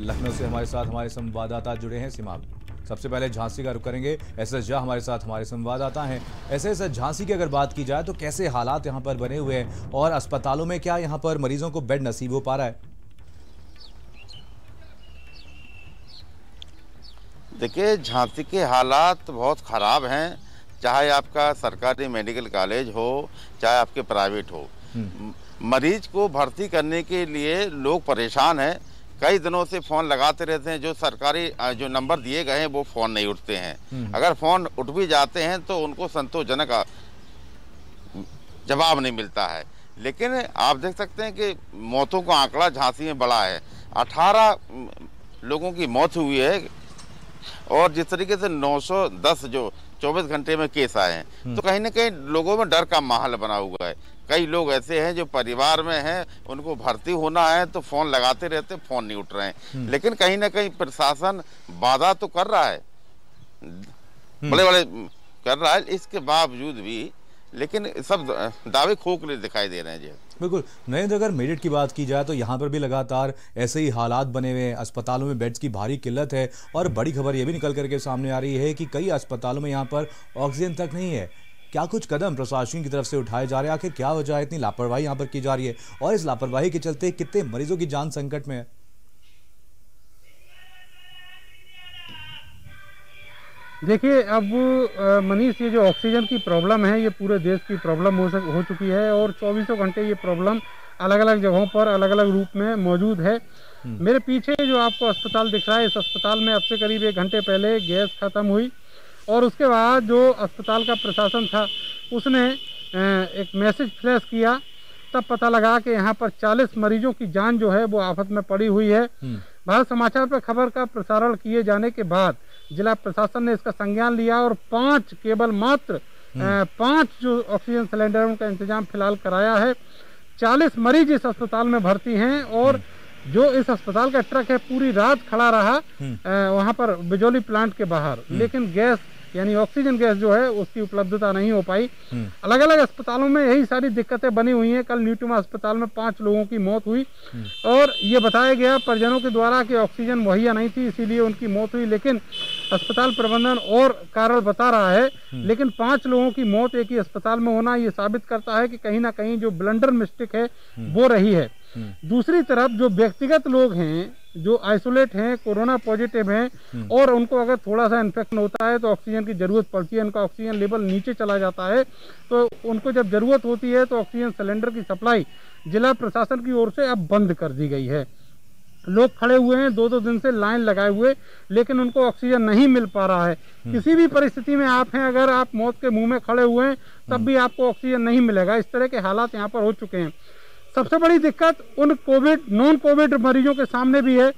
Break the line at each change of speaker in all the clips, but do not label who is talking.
लखनऊ से हमारे साथ हमारे संवाददाता जुड़े हैं सीमा। सबसे पहले झांसी का रुख करेंगे। एस एस झा हमारे साथ हमारे संवाददाता हैं। एस एस झांसी की अगर बात की जाए तो कैसे हालात यहाँ पर बने हुए हैं और अस्पतालों में क्या यहाँ पर मरीजों को बेड नसीब हो पा रहा है?
देखिए झांसी के हालात बहुत ख़राब हैं चाहे आपका सरकारी मेडिकल कॉलेज हो चाहे आपके प्राइवेट हो। मरीज़ को भर्ती करने के लिए लोग परेशान हैं। कई दिनों से फ़ोन लगाते रहते हैं जो सरकारी जो नंबर दिए गए हैं वो फ़ोन नहीं उठते हैं। अगर फ़ोन उठ भी जाते हैं तो उनको संतोषजनक जवाब नहीं मिलता है। लेकिन आप देख सकते हैं कि मौतों का आंकड़ा झांसी में बड़ा है। अठारह लोगों की मौत हुई है और जिस तरीके से 910 जो 24 घंटे में केस आए हैं तो कहीं ना कहीं लोगों में डर का माहौल बना हुआ है। कई लोग ऐसे हैं जो परिवार में हैं उनको भर्ती होना है तो फ़ोन लगाते रहते फ़ोन नहीं उठ रहे हैं। हम्म। लेकिन कहीं ना कहीं प्रशासन बाधा तो कर रहा है। हम्म। बड़े बड़े कर रहा है इसके बावजूद भी लेकिन सब दावे खोखले दिखाई दे रहे हैं जी।
बिल्कुल। नरेंद्र अगर मेरिट की बात की जाए तो यहाँ पर भी लगातार ऐसे ही हालात बने हुए हैं। अस्पतालों में बेड्स की भारी किल्लत है और बड़ी खबर ये भी निकल करके सामने आ रही है कि कई अस्पतालों में यहाँ पर ऑक्सीजन तक नहीं है। क्या कुछ कदम प्रशासन की तरफ़ से उठाए जा रहे हैं? आखिर क्या वजह है? इतनी लापरवाही यहाँ पर की जा रही है। और इस लापरवाही के चलते कितने मरीजों की जान संकट में है?
देखिए अब मनीष ये जो ऑक्सीजन की प्रॉब्लम है ये पूरे देश की प्रॉब्लम हो सक हो चुकी है और चौबीसों घंटे ये प्रॉब्लम अलग अलग जगहों पर अलग अलग रूप में मौजूद है हम्म। मेरे पीछे जो आपको अस्पताल दिख रहा है इस अस्पताल में अब से करीब एक घंटे पहले गैस खत्म हुई और उसके बाद जो अस्पताल का प्रशासन था उसने एक मैसेज फ्लैश किया तब पता लगा कि यहाँ पर 40 मरीजों की जान जो है वो आफत में पड़ी हुई है हम्म। भारत समाचार पर खबर का प्रसारण किए जाने के बाद जिला प्रशासन ने इसका संज्ञान लिया और पाँच केवल मात्र हम्म। पाँच जो ऑक्सीजन सिलेंडरों का इंतज़ाम फ़िलहाल कराया है चालीस मरीज़ इस अस्पताल में भर्ती हैं और हम्म। जो इस अस्पताल का ट्रक है पूरी रात खड़ा रहा वहाँ पर बिजोली प्लांट के बाहर लेकिन गैस यानी ऑक्सीजन गैस जो है उसकी उपलब्धता नहीं हो पाई हम्म। अलग अलग अस्पतालों में यही सारी दिक्कतें बनी हुई हैं कल न्यूटमा अस्पताल में पाँच लोगों की मौत हुई हम्म। और ये बताया गया परिजनों के द्वारा कि ऑक्सीजन मुहैया नहीं थी इसीलिए उनकी मौत हुई लेकिन अस्पताल प्रबंधन और कारण बता रहा है हम्म। लेकिन पाँच लोगों की मौत एक ही अस्पताल में होना ये साबित करता है कि कहीं ना कहीं जो ब्लंडर मिस्टेक है वो रही है दूसरी तरफ़ जो व्यक्तिगत लोग हैं जो आइसोलेट हैं कोरोना पॉजिटिव हैं हम्म। और उनको अगर थोड़ा सा इन्फेक्शन होता है तो ऑक्सीजन की ज़रूरत पड़ती है उनका ऑक्सीजन लेवल नीचे चला जाता है तो उनको जब ज़रूरत होती है तो ऑक्सीजन सिलेंडर की सप्लाई जिला प्रशासन की ओर से अब बंद कर दी गई है लोग खड़े हुए हैं दो दो दिन से लाइन लगाए हुए लेकिन उनको ऑक्सीजन नहीं मिल पा रहा है हम्म। किसी भी परिस्थिति में आप हैं अगर आप मौत के मुँह में खड़े हुए हैं तब हम्म। भी आपको ऑक्सीजन नहीं मिलेगा इस तरह के हालात यहाँ पर हो चुके हैं सबसे बड़ी दिक्कत उन कोविड नॉन कोविड मरीजों के सामने भी है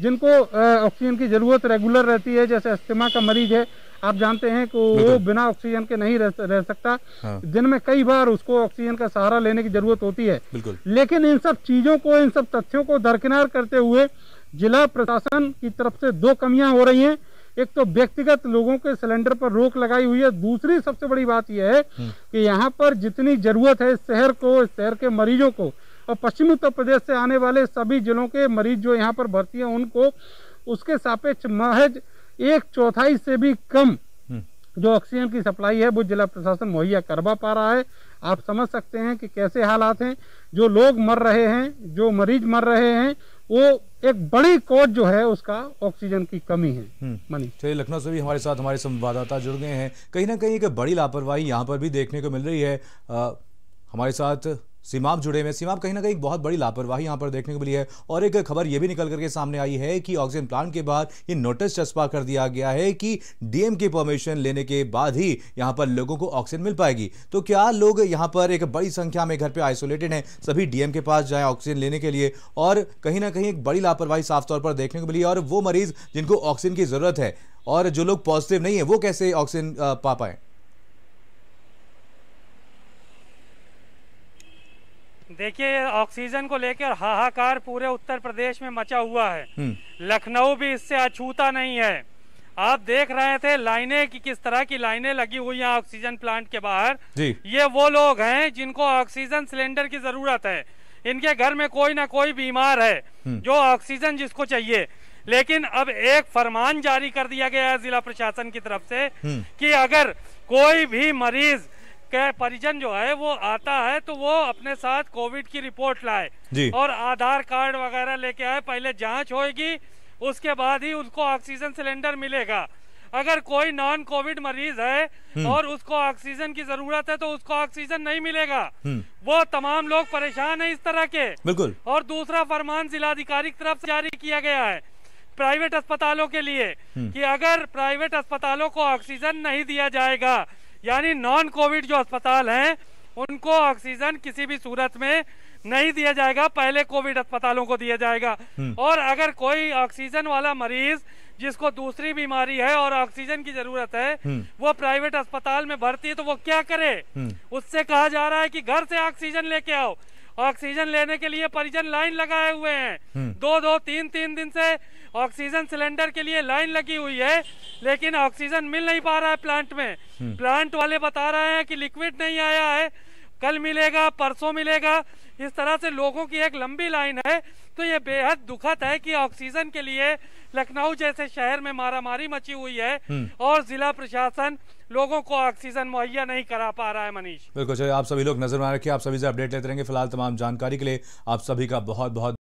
जिनको ऑक्सीजन की ज़रूरत रेगुलर रहती है जैसे अस्थमा का मरीज़ है। आप जानते हैं कि वो बिना ऑक्सीजन के नहीं रह, रह सकता। हाँ। दिन में कई बार उसको ऑक्सीजन का सहारा लेने की ज़रूरत होती है। लेकिन इन सब चीज़ों को इन सब तथ्यों को दरकिनार करते हुए जिला प्रशासन की तरफ़ से दो कमियाँ हो रही हैं। एक तो व्यक्तिगत लोगों के सिलेंडर पर रोक लगाई हुई है। दूसरी सबसे बड़ी बात यह है हम्म। कि यहाँ पर जितनी ज़रूरत है इस शहर को इस शहर के मरीजों को और पश्चिमी उत्तर प्रदेश से आने वाले सभी जिलों के मरीज़ जो यहाँ पर भर्ती हैं उनको उसके सापेक्ष महज एक चौथाई से भी कम हम्म। जो ऑक्सीजन की सप्लाई है वो जिला प्रशासन मुहैया करवा पा रहा है। आप समझ सकते हैं कि कैसे हालात हैं। जो लोग मर रहे हैं जो मरीज़ मर रहे हैं वो एक बड़ी कोच जो है उसका ऑक्सीजन की कमी है। हम्म। मनी।
चलिए लखनऊ से भी हमारे साथ हमारे संवाददाता जुड़ गए हैं। कहीं ना कहीं एक बड़ी लापरवाही यहाँ पर भी देखने को मिल रही है। आ, हमारे साथ सीमाप जुड़े हुए सीमाप कहीं ना कहीं बहुत बड़ी लापरवाही यहाँ पर देखने को मिली है। और एक खबर ये भी निकल करके सामने आई है कि ऑक्सीजन प्लांट के बाद ये नोटिस चस्पा कर दिया गया है कि डीएम की परमिशन लेने के बाद ही यहाँ पर लोगों को ऑक्सीजन मिल पाएगी। तो क्या लोग यहाँ पर एक बड़ी संख्या में घर पर आइसोलेटेड हैं? सभी डीएम के पास जाए ऑक्सीजन लेने के लिए। और कहीं ना कहीं एक बड़ी लापरवाही साफ़ तौर पर देखने को मिली और वो मरीज़ जिनको ऑक्सीजन की ज़रूरत है और जो लोग पॉजिटिव नहीं है, वो कैसे ऑक्सीजन पा पाए?
देखिए ऑक्सीजन को लेकर हाहाकार पूरे उत्तर प्रदेश में मचा हुआ है हम्म। लखनऊ भी इससे अछूता नहीं है आप देख रहे थे लाइनें की किस तरह की लाइनें लगी हुई हैं ऑक्सीजन प्लांट के बाहर जी। ये वो लोग हैं जिनको ऑक्सीजन सिलेंडर की ज़रूरत है इनके घर में कोई ना कोई बीमार है हम्म। जो ऑक्सीजन जिसको चाहिए लेकिन अब एक फरमान जारी कर दिया गया है जिला प्रशासन की तरफ़ से
हम्म।
कि अगर कोई भी मरीज़ के परिजन जो है वो आता है तो वो अपने साथ कोविड की रिपोर्ट लाए। और आधार कार्ड वगैरह लेके आए पहले जाँच होगी उसके बाद ही उसको ऑक्सीजन सिलेंडर मिलेगा अगर कोई नॉन कोविड मरीज़ है
हम्म।
और उसको ऑक्सीजन की ज़रूरत है तो उसको ऑक्सीजन नहीं मिलेगा
हम्म।
वो तमाम लोग परेशान है इस तरह के
बिल्कुल
और दूसरा फरमान जिलाधिकारी की तरफ़ जारी किया गया है प्राइवेट अस्पतालों के लिए
हम्म।
कि अगर प्राइवेट अस्पतालों को ऑक्सीजन नहीं दिया जाएगा यानी नॉन कोविड जो अस्पताल हैं उनको ऑक्सीजन किसी भी सूरत में नहीं दिया जाएगा पहले कोविड अस्पतालों को दिया जाएगा
हम्म।
और अगर कोई ऑक्सीजन वाला मरीज़ जिसको दूसरी बीमारी है और ऑक्सीजन की ज़रूरत है
हम्म।
वो प्राइवेट अस्पताल में भर्ती है तो वो क्या करे
हम्म।
उससे कहा जा रहा है कि घर से ऑक्सीजन लेके आओ ऑक्सीजन लेने के लिए परिजन लाइन लगाए हुए हैं
हम्म।
दो दो तीन तीन दिन से ऑक्सीजन सिलेंडर के लिए लाइन लगी हुई है लेकिन ऑक्सीजन मिल नहीं पा रहा है प्लांट में
हम्म।
प्लांट वाले बता रहे हैं कि लिक्विड नहीं आया है कल मिलेगा परसों मिलेगा। इस तरह से लोगों की एक लंबी लाइन है। तो ये बेहद दुखद है कि ऑक्सीजन के लिए लखनऊ जैसे शहर में मारामारी मची हुई है
हम्म।
और जिला प्रशासन लोगों को ऑक्सीजन मुहैया नहीं करा पा रहा है मनीष।
बिल्कुल चलिए आप सभी लोग नज़र में रखिए आप सभी से अपडेट लेते रहेंगे। फ़िलहाल तमाम जानकारी के लिए आप सभी का बहुत बहुत